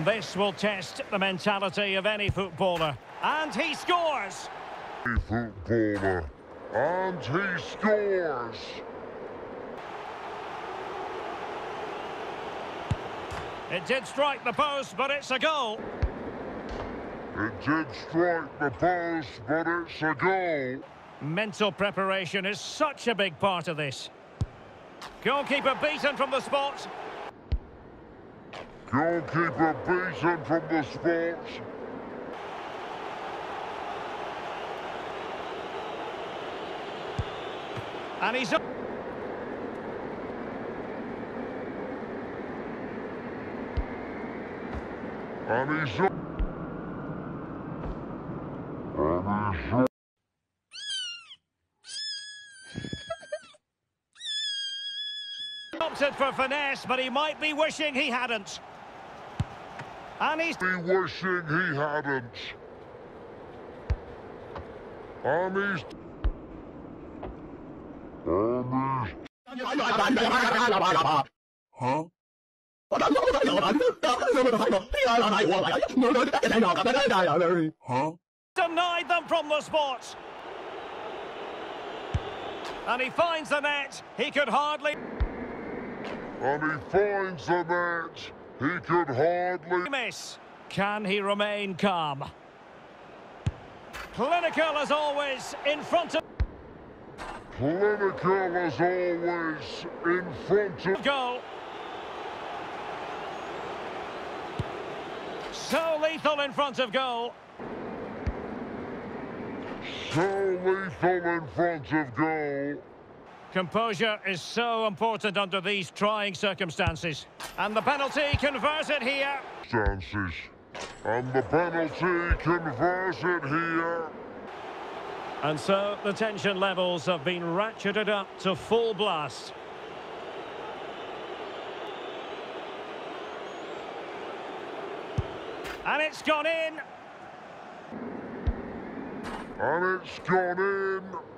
And this will test the mentality of any footballer. And he scores! footballer. And he scores. It did strike the post, but it's a goal. It did strike the post, but it's a goal. Mental preparation is such a big part of this. Goalkeeper beaten from the spot. Goalkeeper beaten from the spot. And he's... up. And he's up. And he's up. Opted for finesse, but he might be wishing he hadn't. And he's... Be wishing he hadn't. And he's... And he's... Huh? Huh? Denied them from the spot. And he finds the net. He could hardly And he finds the net. He could hardly... miss. Can he remain calm? Clinical as always in front of Clinical as always in front of... goal. So lethal in front of goal. So lethal in front of goal. Composure is so important under these trying circumstances. And the penalty converted here. And the penalty converted here. And so the tension levels have been ratcheted up to full blast. And it's gone in. And it's gone in.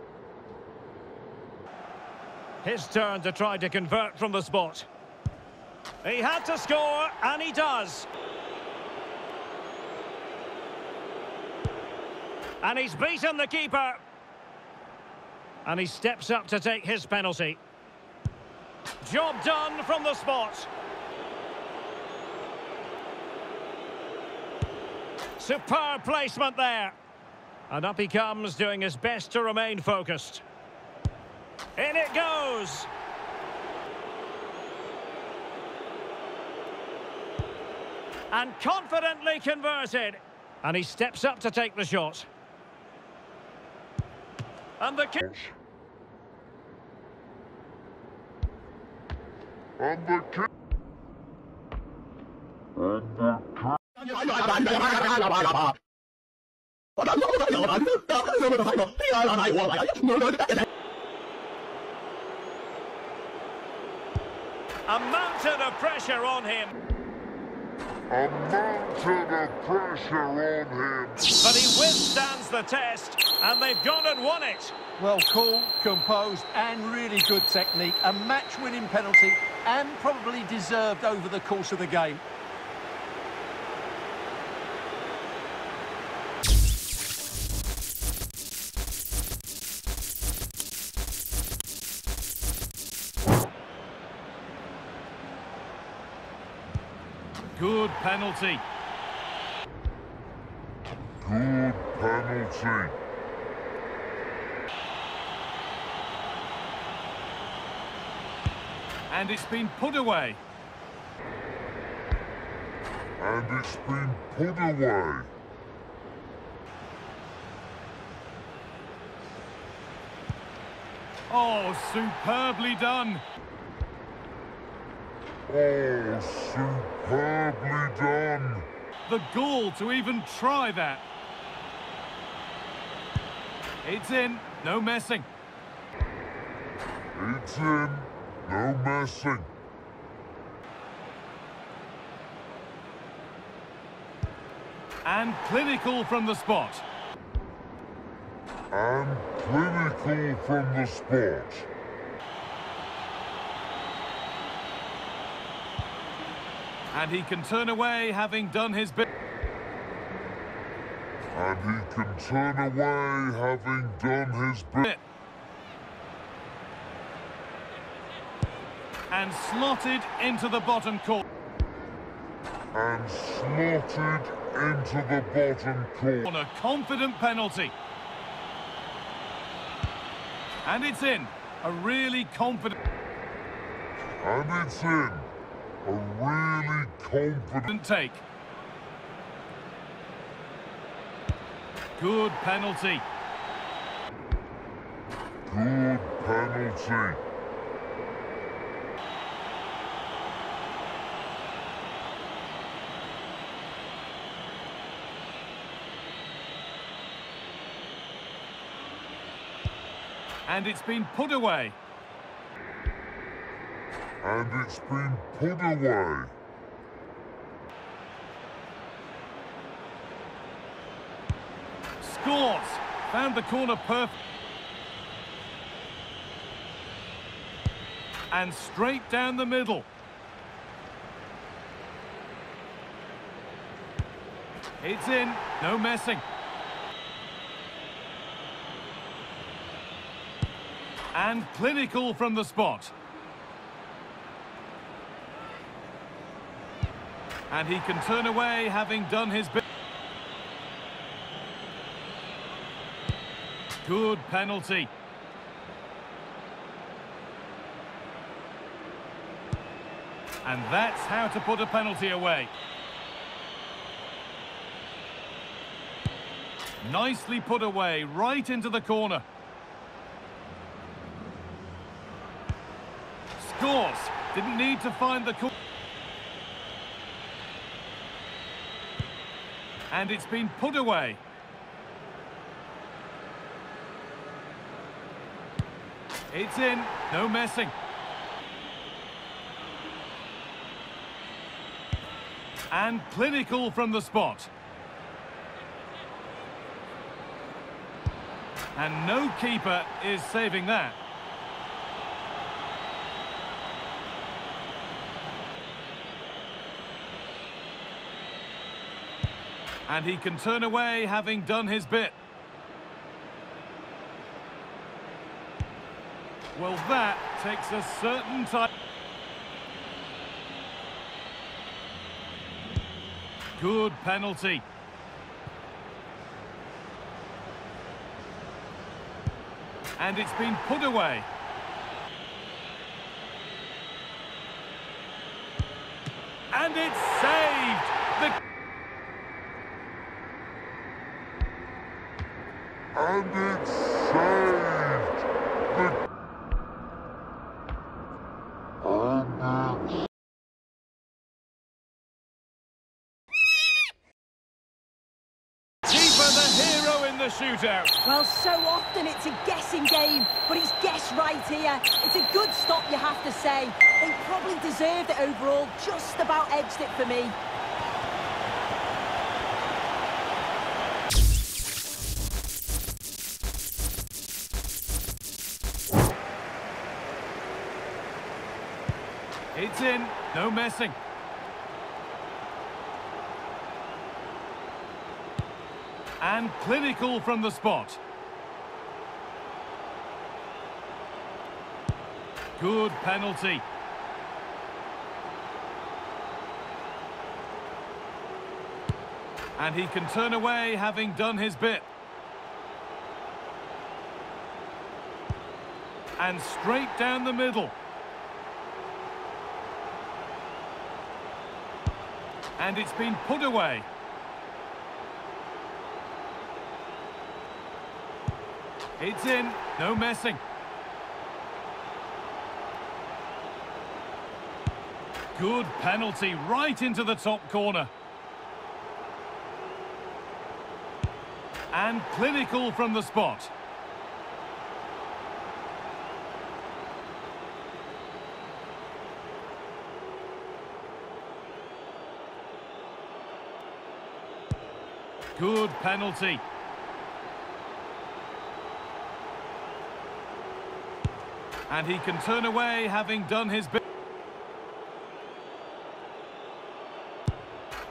His turn to try to convert from the spot. He had to score, and he does. And he's beaten the keeper. And he steps up to take his penalty. Job done from the spot. Superb placement there. And up he comes, doing his best to remain focused. In it goes. And confidently converted. And he steps up to take the shot. And the kick. And the kick. And the kick. A mountain of pressure on him. A mountain of pressure on him. But he withstands the test. And they've gone and won it. Well, cool, composed, and really good technique. A match-winning penalty, and probably deserved over the course of the game. Good penalty. Good penalty. And it's been put away. And it's been put away. Oh, superbly done. Oh, superbly done. The gall to even try that. It's in, no messing. It's in. No messing. And clinical from the spot. And clinical from the spot. And he can turn away having done his bit. And he can turn away having done his bit. And slotted into the bottom corner. And slotted into the bottom corner. On a confident penalty. And it's in. A really confident And it's in. A really confident... take. Good penalty. Good penalty. And it's been put away. And it's been put away. Scores. Found the corner perfect. And straight down the middle. It's in. No messing. And clinical from the spot. And he can turn away having done his bit. Good penalty. And that's how to put a penalty away. Nicely put away, right into the corner. Scores. Didn't need to find the And it's been put away. It's in. No messing. And clinical from the spot. And no keeper is saving that. And he can turn away having done his bit. Well, that takes a certain time. Good penalty. And it's been put away. And it's saved! The And it's saved. The... And it's... keeper, the hero in the shootout. Well, so often it's a guessing game, but he's guessed right here. It's a good stop, you have to say. They probably deserved it overall, just about edged it for me. It's in. No messing. And clinical from the spot. Good penalty. And he can turn away having done his bit. And straight down the middle. And it's been put away. It's in. No messing. Good penalty right into the top corner. And clinical from the spot. Good penalty. And he can turn away having done his bit.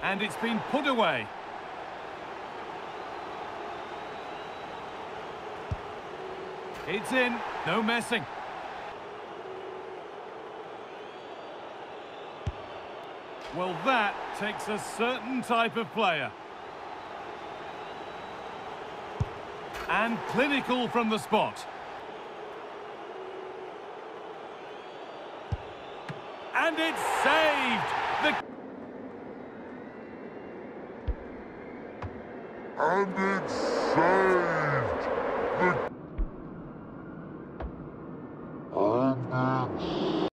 And it's been put away. It's in. No messing. Well, that takes a certain type of player. And clinical from the spot. And it's saved! The And it's saved. The... And it's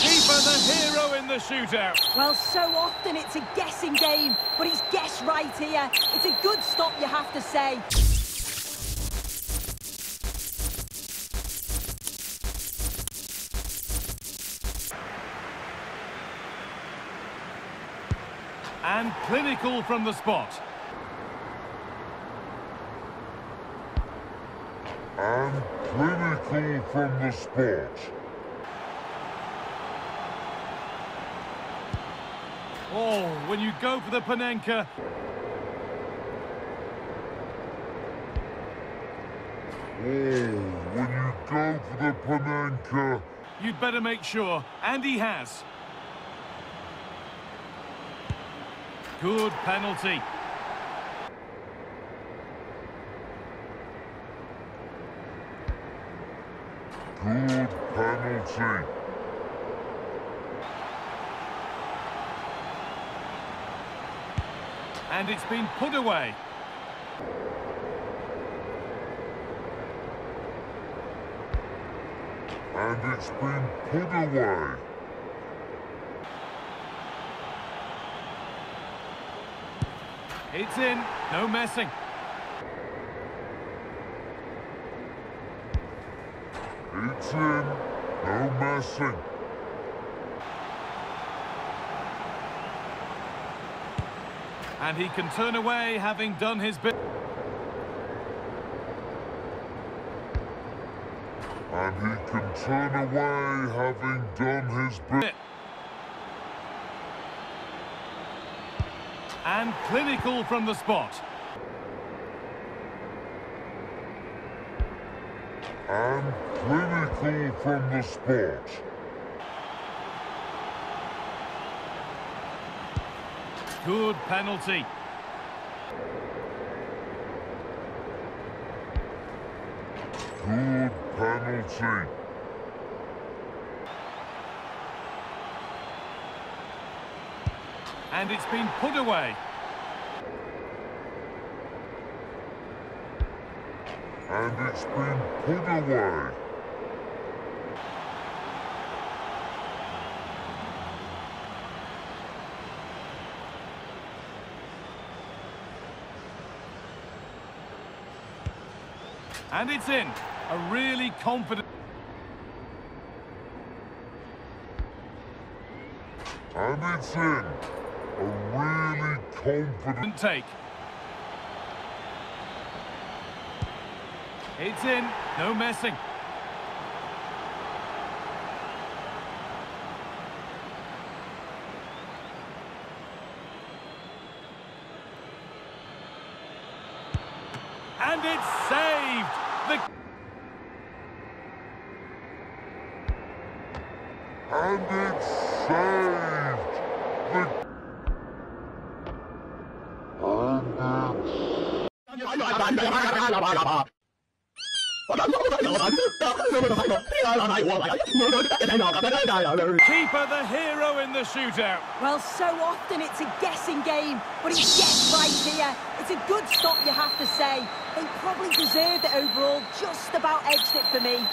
Keeper the hero in the shootout. Well, so often it's a guessing game, but he's guessed right here. It's a good stop, you have to say. and clinical from the spot. and clinical from the spot. Oh, when you go for the Panenka, Oh, when you go for the Panenka, you'd better make sure. And he has. Good penalty. good penalty. And it's been put away. And it's been put away. It's in. No messing. It's in. No messing. And he can turn away having done his bit. And he can turn away having done his bit. And clinical from the spot. And clinical from the spot. Good penalty. Good penalty. And it's been put away. And it's been put away. And it's in. A really confident... And it's in. A really confident... take. It's in. No messing. And it's saved. The And it's saved. The... And it's... Keeper the hero in the shootout. Well, so often it's a guessing game, but he's guessed right here. It's a good stop, you have to say. They probably deserved it overall, just about edged it for me.